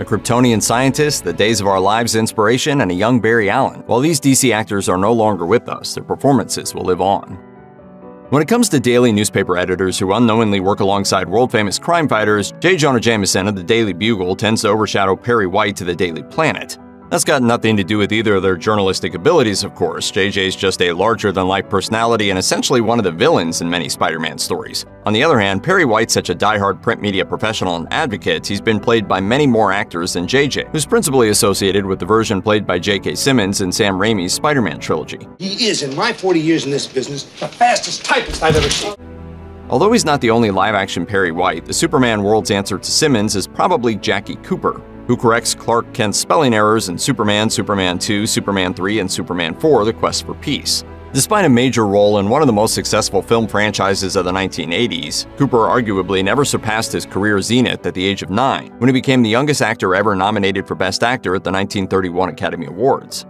a Kryptonian scientist, the Days of Our Lives inspiration, and a young Barry Allen. While these DC actors are no longer with us, their performances will live on. When it comes to daily newspaper editors who unknowingly work alongside world famous crime fighters, J. Jonah Jameson of the Daily Bugle tends to overshadow Perry White to the Daily Planet. That's got nothing to do with either of their journalistic abilities, of course. JJ's just a larger than life personality and essentially one of the villains in many Spider Man stories. On the other hand, Perry White's such a die-hard print media professional and advocate, he's been played by many more actors than JJ, who's principally associated with the version played by J.K. Simmons in Sam Raimi's Spider Man trilogy. He is, in my 40 years in this business, the fastest typist I've ever seen. Although he's not the only live action Perry White, the Superman world's answer to Simmons is probably Jackie Cooper, who corrects Clark Kent's spelling errors in Superman, Superman 2, Superman 3, and Superman 4 The Quest for Peace. Despite a major role in one of the most successful film franchises of the 1980s, Cooper arguably never surpassed his career zenith at the age of 9, when he became the youngest actor ever nominated for Best Actor at the 1931 Academy Awards.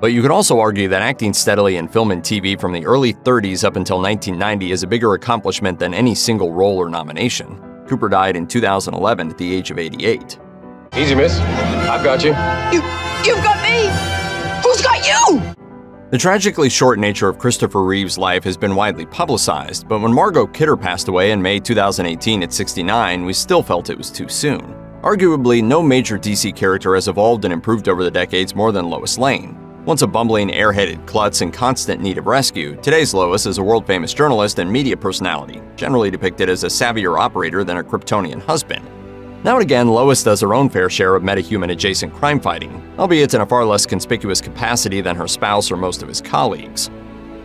But you could also argue that acting steadily in film and TV from the early 30s up until 1990 is a bigger accomplishment than any single role or nomination. Cooper died in 2011 at the age of 88. Easy, miss. I've got you. You, you've got me! Who's got you? The tragically short nature of Christopher Reeve's life has been widely publicized, but when Margot Kidder passed away in May 2018 at 69, we still felt it was too soon. Arguably, no major DC character has evolved and improved over the decades more than Lois Lane. Once a bumbling, airheaded klutz in constant need of rescue, today's Lois is a world famous journalist and media personality, generally depicted as a savvier operator than her Kryptonian husband. Now and again, Lois does her own fair share of metahuman adjacent crime fighting, albeit in a far less conspicuous capacity than her spouse or most of his colleagues.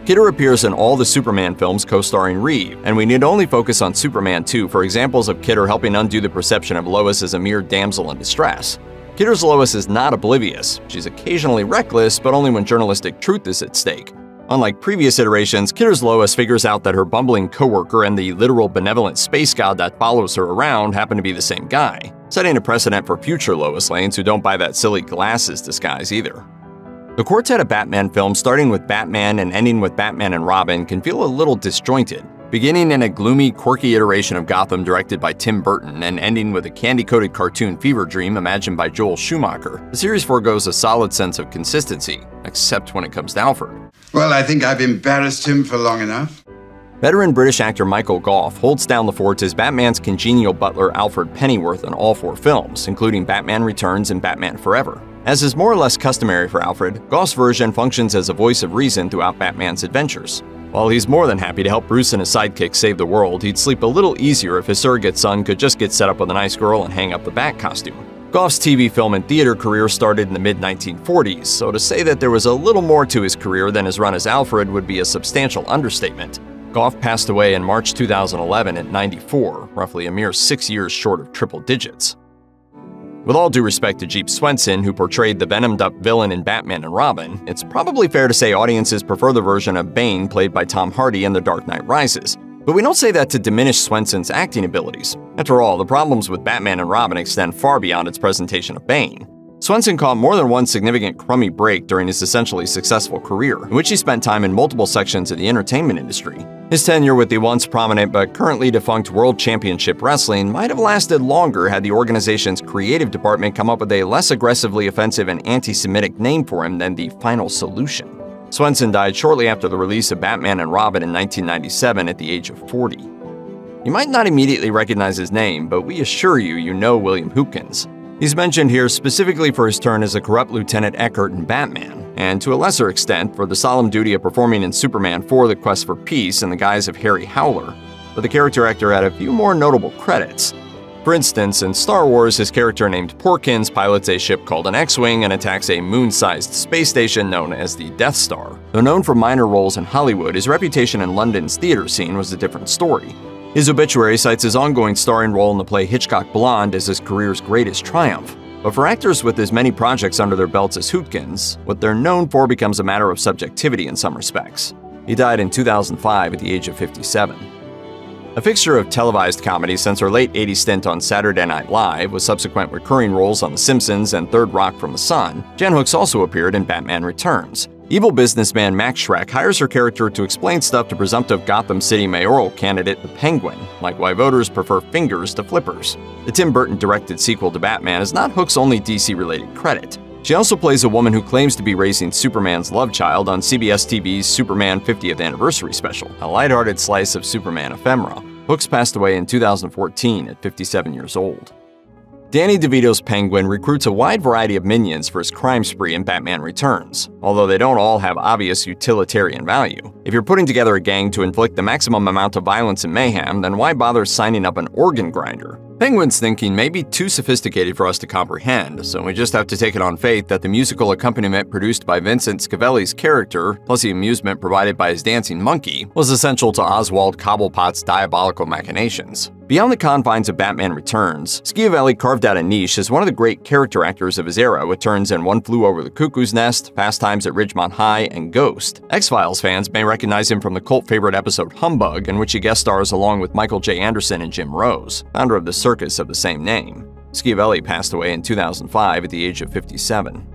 Kidder appears in all the Superman films co starring Reeve, and we need only focus on Superman 2 for examples of Kidder helping undo the perception of Lois as a mere damsel in distress. Kidder's Lois is not oblivious. She's occasionally reckless, but only when journalistic truth is at stake. Unlike previous iterations, Kidder's Lois figures out that her bumbling coworker and the literal benevolent space god that follows her around happen to be the same guy, setting a precedent for future Lois Lanes who don't buy that silly glasses disguise either. The quartet of Batman films, starting with Batman and ending with Batman and Robin, can feel a little disjointed, beginning in a gloomy, quirky iteration of Gotham directed by Tim Burton and ending with a candy-coated cartoon fever dream imagined by Joel Schumacher. The series foregoes a solid sense of consistency, except when it comes to Alfred. Well, I think I've embarrassed him for long enough. Veteran British actor Michael Gough holds down the fort as Batman's congenial butler Alfred Pennyworth in all four films, including Batman Returns and Batman Forever. As is more or less customary for Alfred, Gough's version functions as a voice of reason throughout Batman's adventures. While he's more than happy to help Bruce and his sidekick save the world, he'd sleep a little easier if his surrogate son could just get set up with a nice girl and hang up the Bat costume. Gough's TV, film, and theater career started in the mid 1940s, so to say that there was a little more to his career than his run as Alfred would be a substantial understatement. Gough passed away in March 2011 at 94, roughly a mere six years short of triple digits. With all due respect to Jeep Swenson, who portrayed the venomed up villain in Batman and Robin, it's probably fair to say audiences prefer the version of Bane played by Tom Hardy in The Dark Knight Rises. But we don't say that to diminish Swenson's acting abilities. After all, the problems with Batman and Robin extend far beyond its presentation of Bane. Swenson caught more than one significant crummy break during his essentially successful career, in which he spent time in multiple sections of the entertainment industry. His tenure with the once prominent but currently defunct World Championship Wrestling might have lasted longer had the organization's creative department come up with a less aggressively offensive and anti Semitic name for him than the Final Solution. Swenson died shortly after the release of Batman and Robin in 1997 at the age of 40. You might not immediately recognize his name, but we assure you you know William Hootkins. He's mentioned here specifically for his turn as a corrupt Lieutenant Eckert in Batman, and to a lesser extent for the solemn duty of performing in Superman for The Quest for Peace in the guise of Harry Howler, but the character actor had a few more notable credits. For instance, in Star Wars, his character named Porkins pilots a ship called an X-Wing and attacks a moon-sized space station known as the Death Star. Though known for minor roles in Hollywood, his reputation in London's theater scene was a different story. His obituary cites his ongoing starring role in the play Hitchcock Blonde as his career's greatest triumph. But for actors with as many projects under their belts as Hootkins, what they're known for becomes a matter of subjectivity in some respects. He died in 2005 at the age of 57. A fixture of televised comedy since her late 80s stint on Saturday Night Live, with subsequent recurring roles on The Simpsons and Third Rock from the Sun, Jan Hooks also appeared in Batman Returns. Evil businessman Max Shreck hires her character to explain stuff to presumptive Gotham City mayoral candidate the Penguin, like why voters prefer fingers to flippers. The Tim Burton directed sequel to Batman is not Hooks' only DC related credit. She also plays a woman who claims to be raising Superman's love child on CBS TV's Superman 50th Anniversary Special, a lighthearted slice of Superman ephemera. Hooks passed away in 2014 at 57 years old. Danny DeVito's Penguin recruits a wide variety of minions for his crime spree in Batman Returns, although they don't all have obvious utilitarian value. If you're putting together a gang to inflict the maximum amount of violence and mayhem, then why bother signing up an organ grinder? Penguin's thinking may be too sophisticated for us to comprehend, so we just have to take it on faith that the musical accompaniment produced by Vincent Schiavelli's character, plus the amusement provided by his dancing monkey, was essential to Oswald Cobblepot's diabolical machinations. Beyond the confines of Batman Returns, Schiavelli carved out a niche as one of the great character actors of his era with turns in One Flew Over the Cuckoo's Nest, Fast Times at Ridgemont High, and Ghost. X-Files fans may recognize him from the cult favorite episode Humbug, in which he guest stars along with Michael J. Anderson and Jim Rose, founder of the circus of the same name. Schiavelli passed away in 2005 at the age of 57.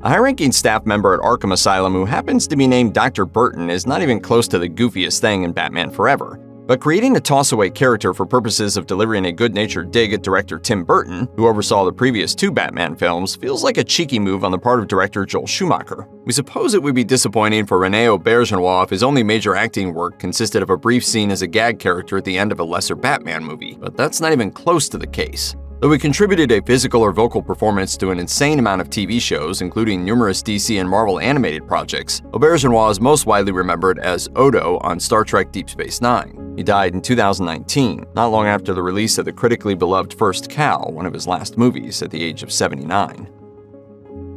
A high ranking staff member at Arkham Asylum who happens to be named Dr. Burton is not even close to the goofiest thing in Batman Forever. But creating a toss-away character for purposes of delivering a good-natured dig at director Tim Burton, who oversaw the previous two Batman films, feels like a cheeky move on the part of director Joel Schumacher. We suppose it would be disappointing for Rene Auberjonois if his only major acting work consisted of a brief scene as a gag character at the end of a lesser Batman movie, but that's not even close to the case. Though he contributed a physical or vocal performance to an insane amount of TV shows, including numerous DC and Marvel animated projects, Auberjonois is most widely remembered as Odo on Star Trek Deep Space Nine. He died in 2019, not long after the release of the critically beloved First Cow, one of his last movies, at the age of 79.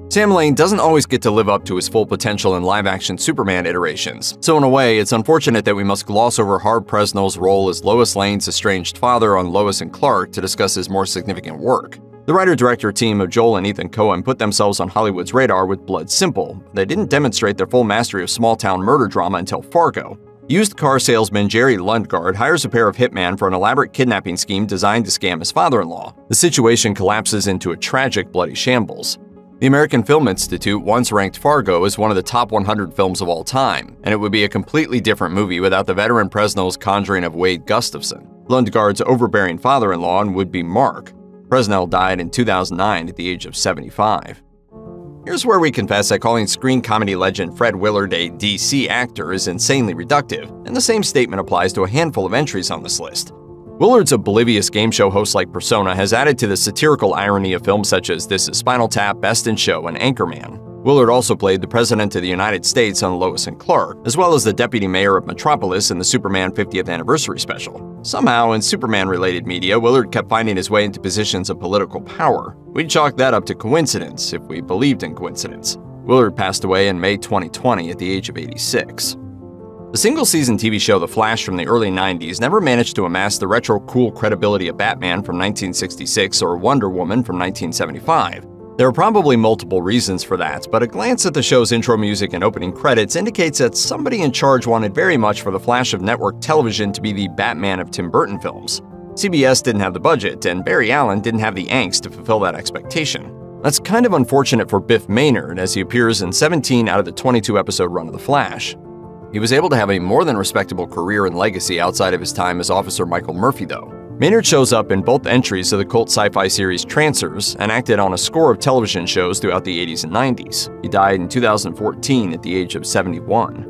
Sam Lane doesn't always get to live up to his full potential in live-action Superman iterations, so in a way, it's unfortunate that we must gloss over Harve Presnell's role as Lois Lane's estranged father on Lois and Clark to discuss his more significant work. The writer-director team of Joel and Ethan Coen put themselves on Hollywood's radar with Blood Simple. They didn't demonstrate their full mastery of small-town murder drama until Fargo. Used car salesman Jerry Lundegaard hires a pair of hitmen for an elaborate kidnapping scheme designed to scam his father-in-law. The situation collapses into a tragic bloody shambles. The American Film Institute once ranked Fargo as one of the top 100 films of all time, and it would be a completely different movie without the veteran Presnell's conjuring of Wade Gustafson. Lundegaard's overbearing father-in-law and would-be Mark. Presnell died in 2009 at the age of 75. Here's where we confess that calling screen comedy legend Fred Willard a DC actor is insanely reductive, and the same statement applies to a handful of entries on this list. Willard's oblivious game show host-like persona has added to the satirical irony of films such as This is Spinal Tap, Best in Show, and Anchorman. Willard also played the President of the United States on Lois and Clark, as well as the Deputy Mayor of Metropolis in the Superman 50th Anniversary special. Somehow, in Superman-related media, Willard kept finding his way into positions of political power. We'd chalk that up to coincidence, if we believed in coincidence. Willard passed away in May 2020 at the age of 86. The single season TV show The Flash from the early 90s never managed to amass the retro cool credibility of Batman from 1966 or Wonder Woman from 1975. There are probably multiple reasons for that, but a glance at the show's intro music and opening credits indicates that somebody in charge wanted very much for The Flash of network television to be the Batman of Tim Burton films. CBS didn't have the budget, and Barry Allen didn't have the angst to fulfill that expectation. That's kind of unfortunate for Biff Manard, as he appears in 17 out of the 22 episode run of The Flash. He was able to have a more than respectable career and legacy outside of his time as Officer Michael Murphy, though. Manard shows up in both entries of the cult sci-fi series Trancers and acted on a score of television shows throughout the 80s and 90s. He died in 2014 at the age of 71.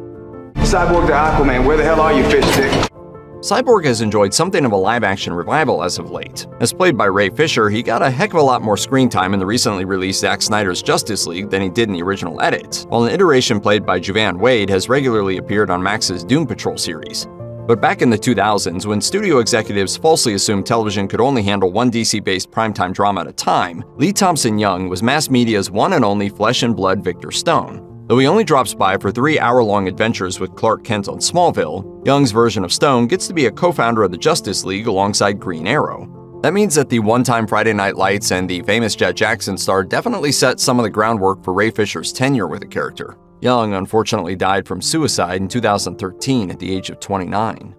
Cyborg to Aquaman, where the hell are you, fish stick? Cyborg has enjoyed something of a live-action revival as of late. As played by Ray Fisher, he got a heck of a lot more screen time in the recently released Zack Snyder's Justice League than he did in the original edit, while an iteration played by Joivan Wade has regularly appeared on Max's Doom Patrol series. But back in the 2000s, when studio executives falsely assumed television could only handle one DC-based primetime drama at a time, Lee Thompson Young was mass media's one and only flesh and blood Victor Stone. Though he only drops by for three hour long adventures with Clark Kent on Smallville, Young's version of Stone gets to be a co founder of the Justice League alongside Green Arrow. That means that the one time Friday Night Lights and the famous Jet Jackson star definitely set some of the groundwork for Ray Fisher's tenure with the character. Young unfortunately died from suicide in 2013 at the age of 29.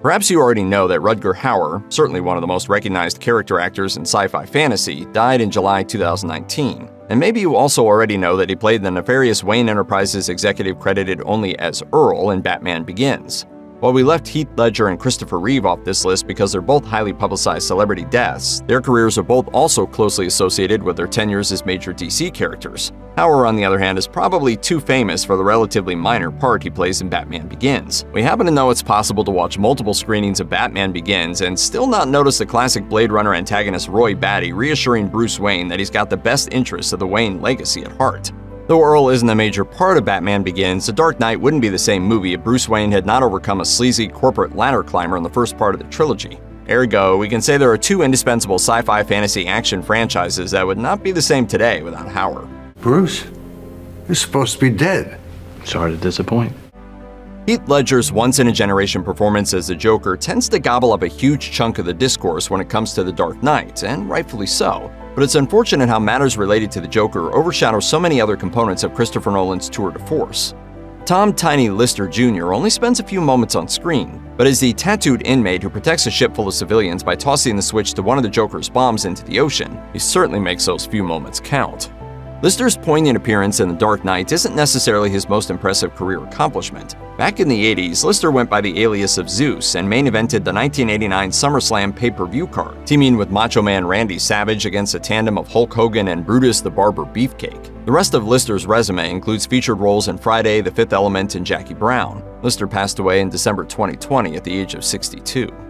Perhaps you already know that Rutger Hauer, certainly one of the most recognized character actors in sci fi fantasy, died in July 2019. And maybe you also already know that he played the nefarious Wayne Enterprises executive credited only as Earl in Batman Begins. While we left Heath Ledger and Christopher Reeve off this list because they're both highly publicized celebrity deaths, their careers are both also closely associated with their tenures as major DC characters. Hauer, on the other hand, is probably too famous for the relatively minor part he plays in Batman Begins. We happen to know it's possible to watch multiple screenings of Batman Begins and still not notice the classic Blade Runner antagonist Roy Batty reassuring Bruce Wayne that he's got the best interests of the Wayne legacy at heart. Though Earl isn't a major part of Batman Begins, The Dark Knight wouldn't be the same movie if Bruce Wayne had not overcome a sleazy corporate ladder climber in the first part of the trilogy. Ergo, we can say there are two indispensable sci fi fantasy action franchises that would not be the same today without Hauer. Bruce, you're supposed to be dead. Sorry to disappoint. Heath Ledger's once in a generation performance as the Joker tends to gobble up a huge chunk of the discourse when it comes to The Dark Knight, and rightfully so but it's unfortunate how matters related to the Joker overshadow so many other components of Christopher Nolan's tour de force. Tom Tiny Lister Jr. only spends a few moments on screen, but is the tattooed inmate who protects a ship full of civilians by tossing the switch to one of the Joker's bombs into the ocean. He certainly makes those few moments count. Lister's poignant appearance in The Dark Knight isn't necessarily his most impressive career accomplishment. Back in the 80s, Lister went by the alias of Zeus and main evented the 1989 SummerSlam pay-per-view card, teaming with Macho Man Randy Savage against a tandem of Hulk Hogan and Brutus the Barber Beefcake. The rest of Lister's resume includes featured roles in Friday, The Fifth Element, and Jackie Brown. Lister passed away in December 2020 at the age of 62.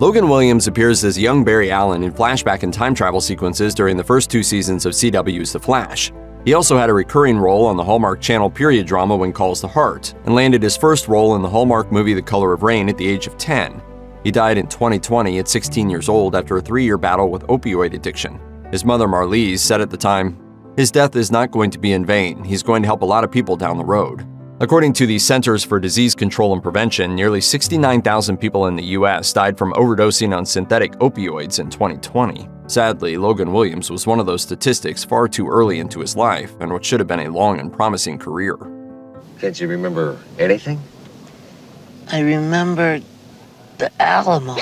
Logan Williams appears as young Barry Allen in flashback and time travel sequences during the first two seasons of CW's The Flash. He also had a recurring role on the Hallmark Channel period drama When Calls the Heart, and landed his first role in the Hallmark movie The Color of Rain at the age of 10. He died in 2020 at 16 years old after a three year battle with opioid addiction. His mother Marlise said at the time, His death is not going to be in vain. He's going to help a lot of people down the road. According to the Centers for Disease Control and Prevention, nearly 69,000 people in the U.S. died from overdosing on synthetic opioids in 2020. Sadly, Logan Williams was one of those statistics far too early into his life and what should have been a long and promising career. Can't you remember anything? I remember the Alamo.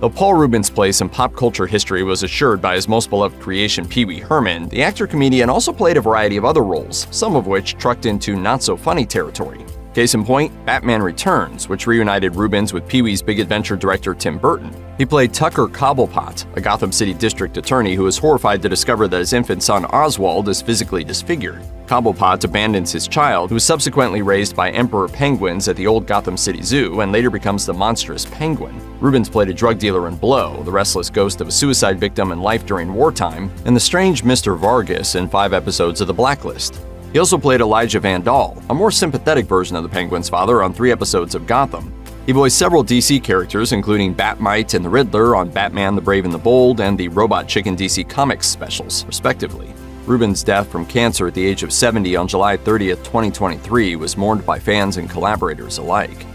Though Paul Reubens' place in pop culture history was assured by his most beloved creation, Pee Wee Herman, the actor comedian also played a variety of other roles, some of which trucked into not so funny territory. Case in point, Batman Returns, which reunited Reubens with Pee Wee's Big Adventure director Tim Burton. He played Tucker Cobblepot, a Gotham City district attorney who is horrified to discover that his infant son Oswald is physically disfigured. Cobblepot abandons his child, who is subsequently raised by emperor penguins at the old Gotham City Zoo and later becomes the monstrous penguin. Reubens played a drug dealer in Blow, the restless ghost of a suicide victim in life during wartime, and the strange Mr. Vargas in five episodes of The Blacklist. He also played Elijah Van Dahl, a more sympathetic version of the Penguin's father on three episodes of Gotham. He voiced several DC characters, including Bat-Mite and the Riddler on Batman the Brave and the Bold and the Robot Chicken DC Comics specials, respectively. Reubens' death from cancer at the age of 70 on July 30, 2023, was mourned by fans and collaborators alike.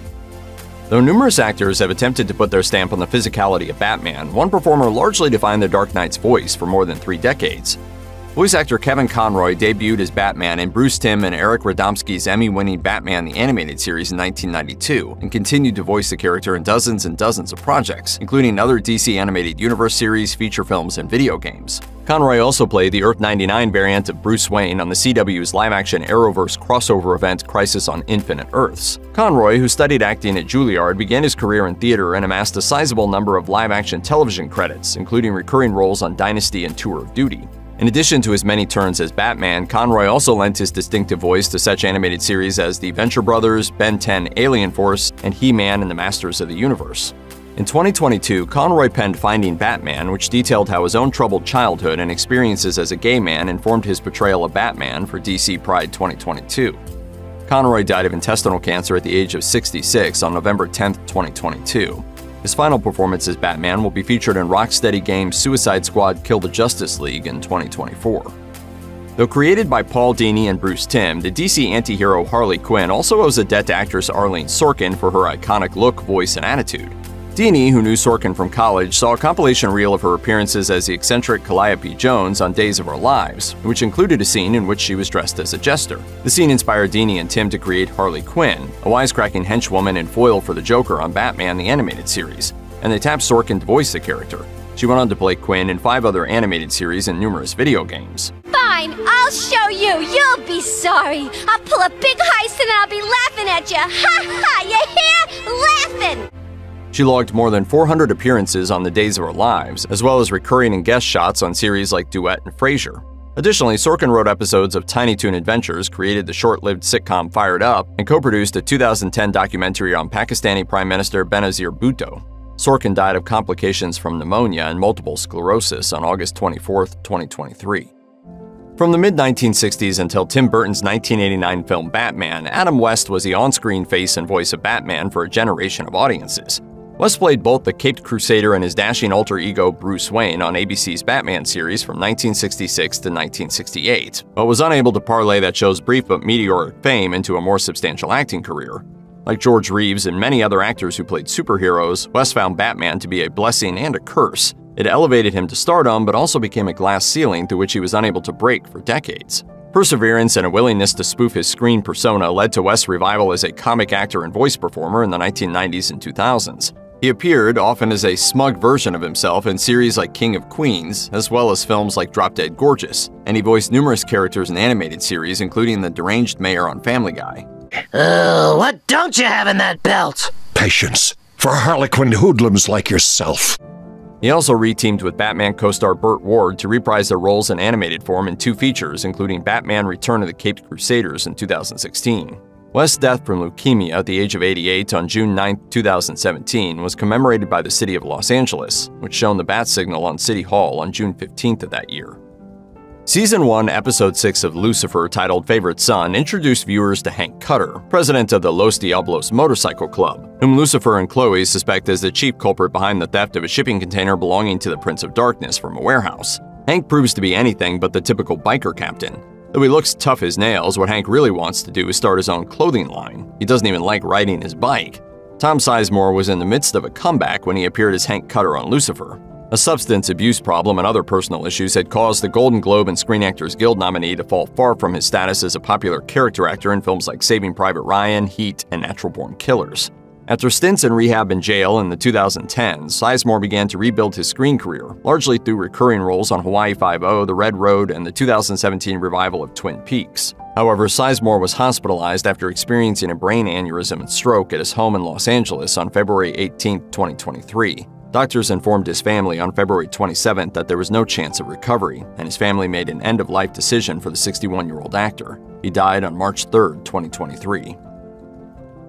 Though numerous actors have attempted to put their stamp on the physicality of Batman, one performer largely defined the Dark Knight's voice for more than three decades. Voice actor Kevin Conroy debuted as Batman in Bruce Timm and Eric Radomski's Emmy-winning Batman the Animated Series in 1992, and continued to voice the character in dozens and dozens of projects, including other DC Animated Universe series, feature films, and video games. Conroy also played the Earth 99 variant of Bruce Wayne on the CW's live-action Arrowverse crossover event Crisis on Infinite Earths. Conroy, who studied acting at Juilliard, began his career in theater and amassed a sizable number of live-action television credits, including recurring roles on Dynasty and Tour of Duty. In addition to his many turns as Batman, Conroy also lent his distinctive voice to such animated series as The Venture Brothers, Ben 10 Alien Force, and He-Man and the Masters of the Universe. In 2022, Conroy penned Finding Batman, which detailed how his own troubled childhood and experiences as a gay man informed his portrayal of Batman for DC Pride 2022. Conroy died of intestinal cancer at the age of 66 on November 10, 2022. His final performance as Batman will be featured in Rocksteady Games' Suicide Squad Kill the Justice League in 2024. Though created by Paul Dini and Bruce Timm, the DC antihero Harley Quinn also owes a debt to actress Arleen Sorkin for her iconic look, voice, and attitude. Dini, who knew Sorkin from college, saw a compilation reel of her appearances as the eccentric Calliope Jones on Days of Our Lives, which included a scene in which she was dressed as a jester. The scene inspired Dini and Timm to create Harley Quinn, a wisecracking henchwoman and foil for the Joker on Batman the Animated Series, and they tapped Sorkin to voice the character. She went on to play Quinn in five other animated series and numerous video games. Fine, I'll show you. You'll be sorry. I'll pull a big heist and I'll be laughing at you. Ha ha, you hear? Laughing! She logged more than 400 appearances on the days of her lives, as well as recurring and guest shots on series like Duet and Frasier. Additionally, Sorkin wrote episodes of Tiny Toon Adventures, created the short lived sitcom Fired Up, and co produced a 2010 documentary on Pakistani Prime Minister Benazir Bhutto. Sorkin died of complications from pneumonia and multiple sclerosis on August 24, 2023. From the mid 1960s until Tim Burton's 1989 film Batman, Adam West was the on screen face and voice of Batman for a generation of audiences. West played both the Caped Crusader and his dashing alter ego Bruce Wayne on ABC's Batman series from 1966 to 1968, but was unable to parlay that show's brief but meteoric fame into a more substantial acting career. Like George Reeves and many other actors who played superheroes, West found Batman to be a blessing and a curse. It elevated him to stardom, but also became a glass ceiling through which he was unable to break for decades. Perseverance and a willingness to spoof his screen persona led to West's revival as a comic actor and voice performer in the 1990s and 2000s. He appeared, often as a smug version of himself, in series like King of Queens, as well as films like Drop Dead Gorgeous, and he voiced numerous characters in animated series, including the deranged mayor on Family Guy. Uh, what don't you have in that belt? Patience. For harlequin hoodlums like yourself. He also reteamed with Batman co star Burt Ward to reprise their roles in animated form in two features, including Batman Return of the Caped Crusaders in 2016. West's death from leukemia at the age of 88 on June 9, 2017, was commemorated by the city of Los Angeles, which shone the bat signal on City Hall on June 15th of that year. Season 1, Episode 6 of Lucifer, titled Favorite Son, introduced viewers to Hank Cutter, president of the Los Diablos Motorcycle Club, whom Lucifer and Chloe suspect as the chief culprit behind the theft of a shipping container belonging to the Prince of Darkness from a warehouse. Hank proves to be anything but the typical biker captain, Though he looks tough as nails, what Hank really wants to do is start his own clothing line. He doesn't even like riding his bike. Tom Sizemore was in the midst of a comeback when he appeared as Hank Cutter on Lucifer. A substance abuse problem and other personal issues had caused the Golden Globe and Screen Actors Guild nominee to fall far from his status as a popular character actor in films like Saving Private Ryan, Heat, and Natural Born Killers. After stints in rehab and jail in the 2010s, Sizemore began to rebuild his screen career, largely through recurring roles on Hawaii Five-O, The Red Road, and the 2017 revival of Twin Peaks. However, Sizemore was hospitalized after experiencing a brain aneurysm and stroke at his home in Los Angeles on February 18, 2023. Doctors informed his family on February 27 that there was no chance of recovery, and his family made an end of life decision for the 61 year old actor. He died on March 3, 2023.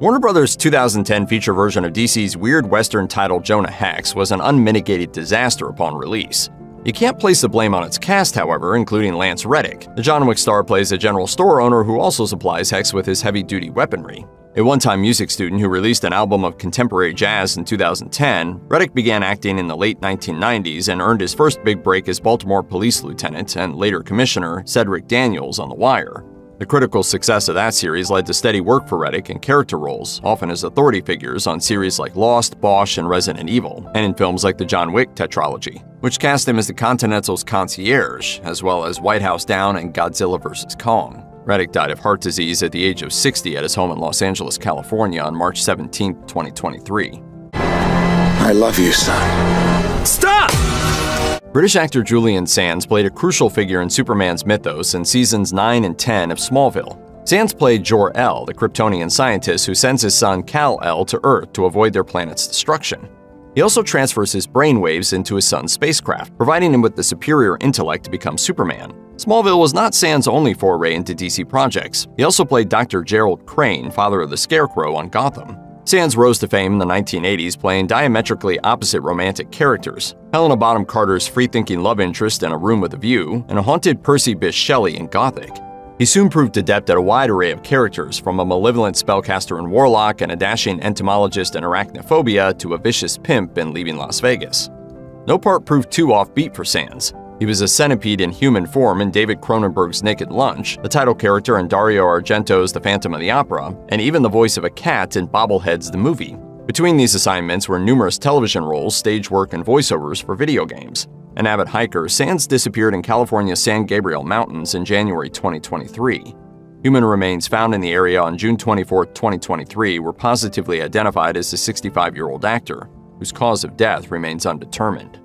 Warner Brothers' 2010 feature version of DC's weird western title Jonah Hex was an unmitigated disaster upon release. You can't place the blame on its cast, however, including Lance Reddick. The John Wick star plays a general store owner who also supplies Hex with his heavy duty weaponry. A one time music student who released an album of contemporary jazz in 2010, Reddick began acting in the late 1990s and earned his first big break as Baltimore police lieutenant and later commissioner Cedric Daniels on The Wire. The critical success of that series led to steady work for Reddick in character roles, often as authority figures on series like Lost, Bosch, and Resident Evil, and in films like the John Wick tetralogy, which cast him as the Continental's concierge, as well as White House Down and Godzilla vs. Kong. Reddick died of heart disease at the age of 60 at his home in Los Angeles, California on March 17, 2023. I love you, son. Stop! British actor Julian Sands played a crucial figure in Superman's mythos in seasons 9 and 10 of Smallville. Sands played Jor-El, the Kryptonian scientist who sends his son Kal-El to Earth to avoid their planet's destruction. He also transfers his brainwaves into his son's spacecraft, providing him with the superior intellect to become Superman. Smallville was not Sands' only foray into DC projects. He also played Dr. Gerald Crane, father of the Scarecrow on Gotham. Sands rose to fame in the 1980s playing diametrically opposite romantic characters Helena Bonham Carter's free thinking love interest in A Room with a View, and a haunted Percy Bysshe Shelley in Gothic. He soon proved adept at a wide array of characters, from a malevolent spellcaster and warlock and a dashing entomologist in Arachnophobia to a vicious pimp in Leaving Las Vegas. No part proved too offbeat for Sands. He was a centipede in human form in David Cronenberg's Naked Lunch, the title character in Dario Argento's The Phantom of the Opera, and even the voice of a cat in Bobbleheads the movie. Between these assignments were numerous television roles, stage work, and voiceovers for video games. An avid hiker, Sands disappeared in California's San Gabriel Mountains in January 2023. Human remains found in the area on June 24, 2023 were positively identified as the 65 year old actor, whose cause of death remains undetermined.